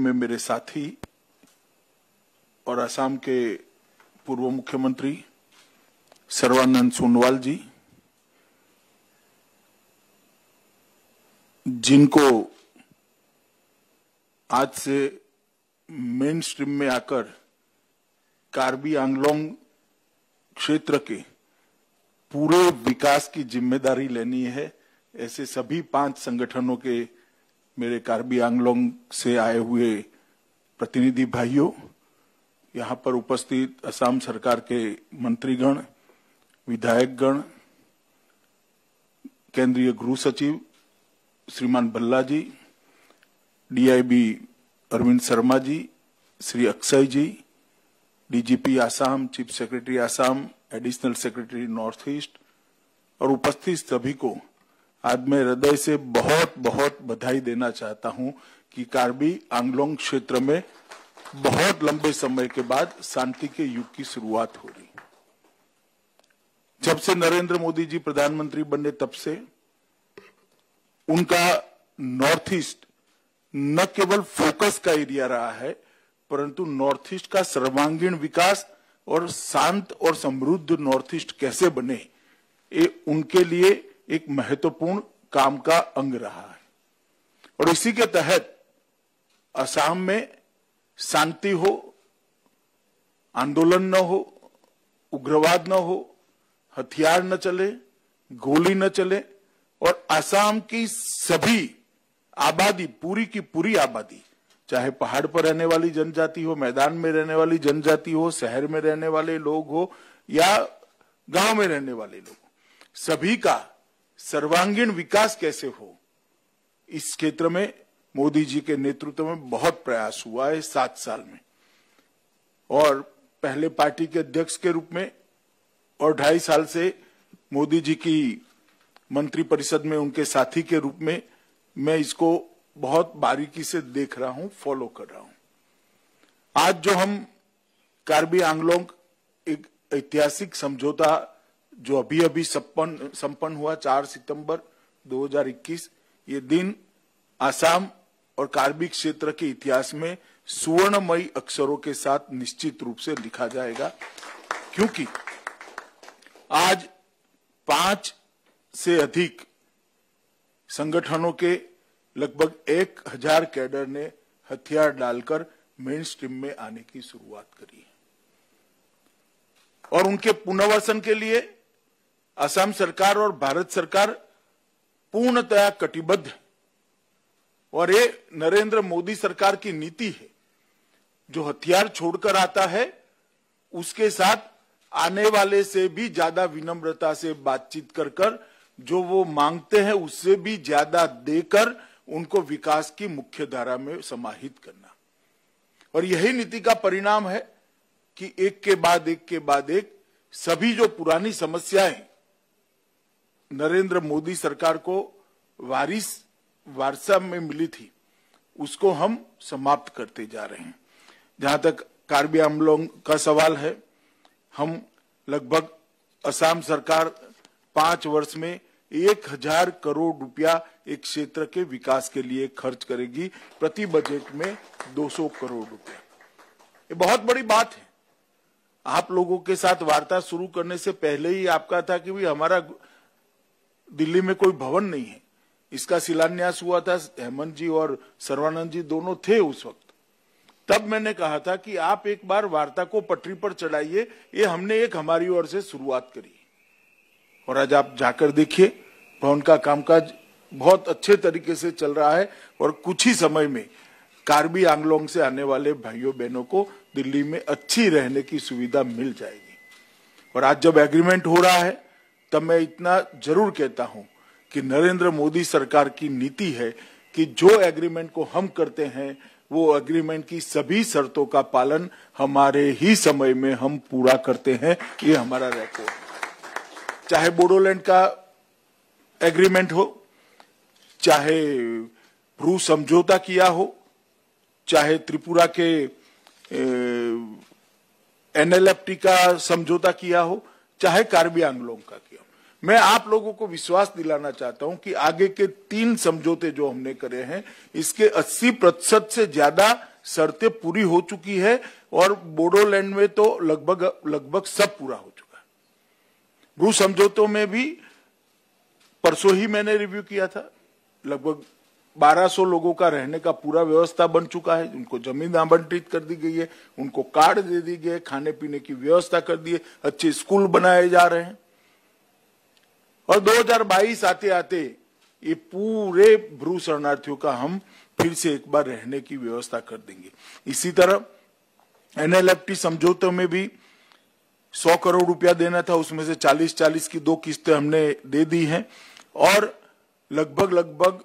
में मेरे साथी और असम के पूर्व मुख्यमंत्री सर्वानंद सोनोवाल जी, जिनको आज से मेन स्ट्रीम में आकर कार्बी आंगलोंग क्षेत्र के पूरे विकास की ज़िम्मेदारी लेनी है, ऐसे सभी पाँच संगठनों के मेरे कार्बी आंगलोंग से आए हुए प्रतिनिधि भाइयों, यहाँ पर उपस्थित असम सरकार के मंत्रीगण, विधायकगण, केंद्रीय गृह सचिव श्रीमान Bhalla ji DIB Arvind Sharma ji, Shri Akshay ji DGP Assam, chief secretary Assam, additional secretary north east, और उपस्थित सभी को आज मैं हृदय से बहुत बहुत बधाई देना चाहता हूँ कि कार्बी आंगलोंग क्षेत्र में बहुत लंबे समय के बाद शांति के युग की शुरुआत हो रही। जब से नरेंद्र मोदी जी प्रधानमंत्री बने, तब से उनका नॉर्थ ईस्ट न केवल फोकस का एरिया रहा है, परंतु नॉर्थ ईस्ट का सर्वांगीण विकास और शांत और समृद्ध नॉर्थ ईस्ट कैसे बने, ये उनके लिए एक महत्वपूर्ण काम का अंग रहा है। और इसी के तहत असम में शांति हो, आंदोलन न हो, उग्रवाद न हो, हथियार न चले, गोली न चले, और असम की सभी आबादी, पूरी की पूरी आबादी, चाहे पहाड़ पर रहने वाली जनजाति हो, मैदान में रहने वाली जनजाति हो, शहर में रहने वाले लोग हो, या गाँव में रहने वाले लोग, सभी का सर्वांगीण विकास कैसे हो? इस क्षेत्र में मोदी जी के नेतृत्व में बहुत प्रयास हुआ है सात साल में। और पहले पार्टी के अध्यक्ष के रूप में और ढाई साल से मोदी जी की मंत्री परिषद में उनके साथी के रूप में मैं इसको बहुत बारीकी से देख रहा हूँ फॉलो कर रहा हूँ। आज जो हम कार्बी आंगलोंग एक ऐतिहासिक समझौता जो अभी अभी संपन्न संपन्न हुआ 4 सितंबर 2021 ये दिन आसाम और कार्बिक क्षेत्र के इतिहास में सुवर्णमयी अक्षरों के साथ निश्चित रूप से लिखा जाएगा, क्योंकि आज पाँच से अधिक संगठनों के लगभग एक हज़ार कैडर ने हथियार डालकर मेन स्ट्रीम में आने की शुरुआत करी है। और उनके पुनर्वसन के लिए असम सरकार और भारत सरकार पूर्णतया कटिबद्ध और ये नरेंद्र मोदी सरकार की नीति है, जो हथियार छोड़कर आता है, उसके साथ आने वाले से भी ज़्यादा विनम्रता से बातचीत कर कर, जो वो मांगते हैं, उससे भी ज़्यादा देकर उनको विकास की मुख्य धारा में समाहित करना। और यही नीति का परिणाम है कि एक के बाद एक के बाद एक सभी जो पुरानी समस्याएँ नरेंद्र मोदी सरकार को वारिस वारसा में मिली थी, उसको हम समाप्त करते जा रहे हैं। जहाँ तक कार्बी आंगलोंग का सवाल है, हम लगभग असम सरकार पाँच वर्ष में एक हज़ार करोड़ रुपया एक क्षेत्र के विकास के लिए खर्च करेगी, प्रति बजट में 200 करोड़ रुपया। ये बहुत बड़ी बात है। आप लोगों के साथ वार्ता शुरू करने से पहले ही आपका था कि भाई हमारा दिल्ली में कोई भवन नहीं है। इसका शिलान्यास हुआ था, हेमंत जी और सर्वानंद जी दोनों थे उस वक्त। तब मैंने कहा था कि आप एक बार वार्ता को पटरी पर चढ़ाइए, ये हमने एक हमारी ओर से शुरुआत करी। और आज आप जाकर देखिए, भवन का कामकाज बहुत अच्छे तरीके से चल रहा है और कुछ ही समय में कार्बी आंगलोंग से आने वाले भाइयों बहनों को दिल्ली में अच्छी रहने की सुविधा मिल जाएगी। और आज जब एग्रीमेंट हो रहा है तब मैं इतना ज़रूर कहता हूँ कि नरेंद्र मोदी सरकार की नीति है कि जो एग्रीमेंट को हम करते हैं, वो एग्रीमेंट की सभी शर्तों का पालन हमारे ही समय में हम पूरा करते हैं, ये हमारा रेकॉर्ड चाहे बोडोलैंड का एग्रीमेंट हो, चाहे भ्रू समझौता किया हो, चाहे त्रिपुरा के एनएलएफटी का समझौता किया हो चाहे कार्बी आंगलोंग का किया। मैं आप लोगों को विश्वास दिलाना चाहता हूँ कि आगे के तीन समझौते जो हमने करे हैं, इसके 80 प्रतिशत से ज़्यादा शर्तें पूरी हो चुकी है और बोडोलैंड में तो लगभग लगभग सब पूरा हो चुका है। भू समझौतों में भी परसों ही मैंने रिव्यू किया था, लगभग 1200 लोगों का रहने का पूरा व्यवस्था बन चुका है, उनको ज़मीन आवंटित कर दी गई है, उनको कार्ड दे दी गई खाने पीने की व्यवस्था कर दी है, अच्छे स्कूल बनाए जा रहे हैं। और 2022 आते आते ये पूरे भ्रू शरणार्थियों का हम फिर से एक बार रहने की व्यवस्था कर देंगे। इसी तरह एनएलएफटी समझौते में भी 100 करोड़ रुपया देना था, उसमें से 40-40 की दो किस्तें हमने दे दी हैं। और लगभग लगभग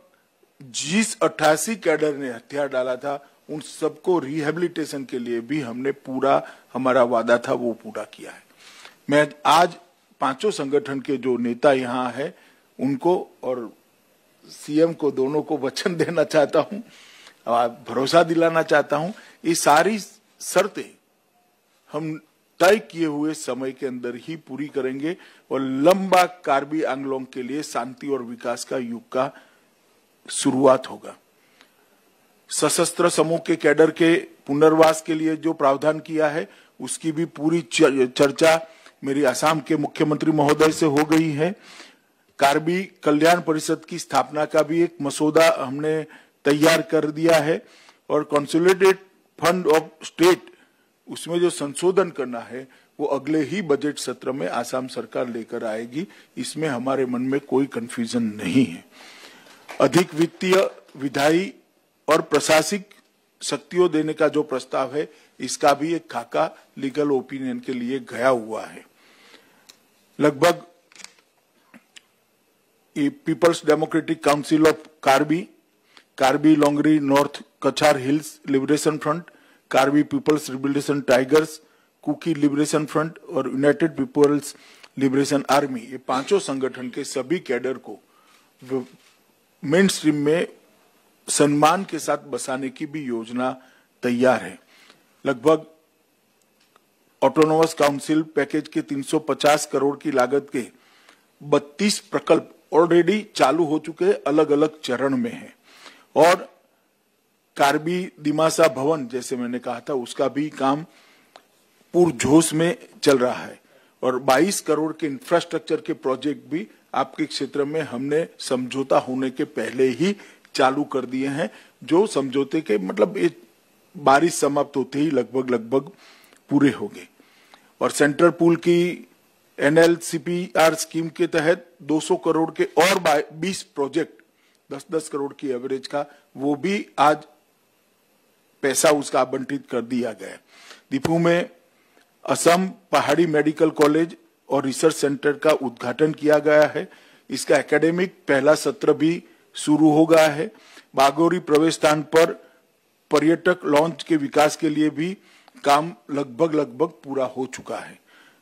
जिस अट्ठासी कैडर ने हथियार डाला था, उन सबको रिहेबिलिटेशन के लिए भी हमने पूरा, हमारा वादा था, वो पूरा किया है। मैं आज पाँचों संगठन के जो नेता यहाँ है, उनको और सीएम को, दोनों को वचन देना चाहता हूँ भरोसा दिलाना चाहता हूँ, ये सारी शर्तें हम तय किए हुए समय के अंदर ही पूरी करेंगे, और लंबा कार्बी आंगलोंग के लिए शांति और विकास का युग का शुरुआत होगा। सशस्त्र समूह के कैडर के पुनर्वास के लिए जो प्रावधान किया है, उसकी भी पूरी चर्चा मेरी असम के मुख्यमंत्री महोदय से हो गई है। कार्बी कल्याण परिषद की स्थापना का भी एक मसौदा हमने तैयार कर दिया है और कंसोलिडेट फंड ऑफ़ स्टेट उसमें जो संशोधन करना है, वो अगले ही बजट सत्र में आसाम सरकार लेकर आएगी। इसमें हमारे मन में कोई कंफ्यूजन नहीं है। अधिक वित्तीय, विधायी और प्रशासनिक शक्तियों देने का जो प्रस्ताव है, इसका भी एक खाका लीगल ओपिनियन के लिए गया हुआ है। लगभग people's democratic council of Karbi Karbi Longri north Cachar hills liberation front Karbi people's liberation tigers Kuki liberation front और यूनाइटेड पीपल्स लिबरेशन आर्मी ये पाँचों संगठन के सभी कैडर को मेन स्ट्रीम में सम्मान के साथ बसाने की भी योजना तैयार है। लगभग ऑटोनोमस काउंसिल पैकेज के 350 करोड़ की लागत के 32 प्रकल्प ऑलरेडी चालू हो चुके अलग अलग चरण में हैं। और कार्बी दिमासा भवन, जैसे मैंने कहा था, उसका भी काम पूरजोश में चल रहा है। और 22 करोड़ के इंफ्रास्ट्रक्चर के प्रोजेक्ट भी आपके क्षेत्र में हमने समझौता होने के पहले ही चालू कर दिए हैं, जो समझौते के मतलब बारिश समाप्त होते ही लगभग लगभग पूरे हो गए। और सेंट्रल पूल की एनएलसीपीआर स्कीम के तहत 200 करोड़ के और 20 प्रोजेक्ट 10-10 करोड़ की एवरेज का, वो भी आज पैसा उसका आवंटित कर दिया गया दीपू में असम पहाड़ी मेडिकल कॉलेज और रिसर्च सेंटर का उद्घाटन किया गया है। इसका एकेडमिक पहला सत्र भी शुरू हो गया है। बागोरी प्रवेश स्थान पर पर्यटक लॉन्च के विकास के लिए भी काम लगभग लगभग पूरा हो चुका है।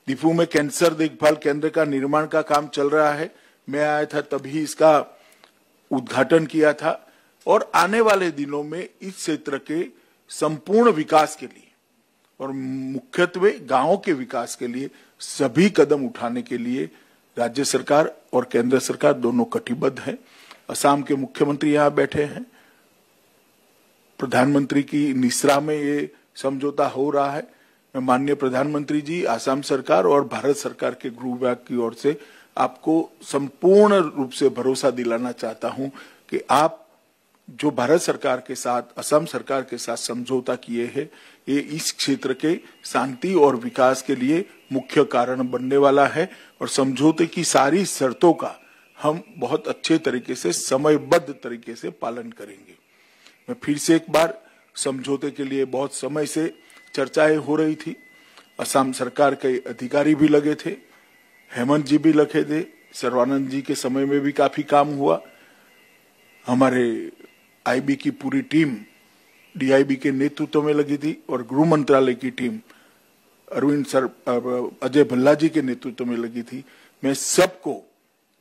दीपू में कैंसर देखभाल केंद्र का निर्माण का काम चल रहा है। मैं आया था तभी इसका उद्घाटन किया था। और आने वाले दिनों में इस क्षेत्र के संपूर्ण विकास के लिए और मुख्यत्वे गाँवों के विकास के लिए सभी कदम उठाने के लिए राज्य सरकार और केंद्र सरकार दोनों कटिबद्ध है। असम के मुख्यमंत्री यहाँ बैठे हैं। प्रधानमंत्री की निश्रा में ये समझौता हो रहा है। मैं माननीय प्रधानमंत्री जी आसाम सरकार और भारत सरकार के गृह विभाग की ओर से आपको संपूर्ण रूप से भरोसा दिलाना चाहता हूँ कि आप जो भारत सरकार के साथ, असम सरकार के साथ समझौता किए हैं, ये इस क्षेत्र के शांति और विकास के लिए मुख्य कारण बनने वाला है और समझौते की सारी शर्तों का हम बहुत अच्छे तरीके से, समयबद्ध तरीके से पालन करेंगे। मैं फिर से एक बार समझौते के लिए बहुत समय से चर्चाएँ हो रही थी। असम सरकार के अधिकारी भी लगे थे, हेमंत जी भी लगे थे, सर्वानंद जी के समय में भी काफ़ी काम हुआ। हमारे आईबी की पूरी टीम डीआईबी के नेतृत्व में लगी थी और गृह मंत्रालय की टीम अरविंद सर अजय भल्ला जी के नेतृत्व में लगी थी। मैं सबको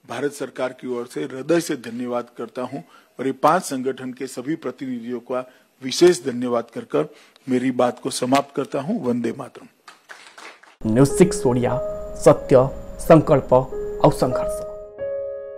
भारत सरकार की ओर से हृदय से धन्यवाद करता हूँ और ये पाँच संगठन के सभी प्रतिनिधियों का विशेष धन्यवाद कर कर मेरी बात को समाप्त करता हूँ। वंदे मातरम। न्यूज़ सिक्स ओडिया, सत्य, संकल्प और संघर्ष।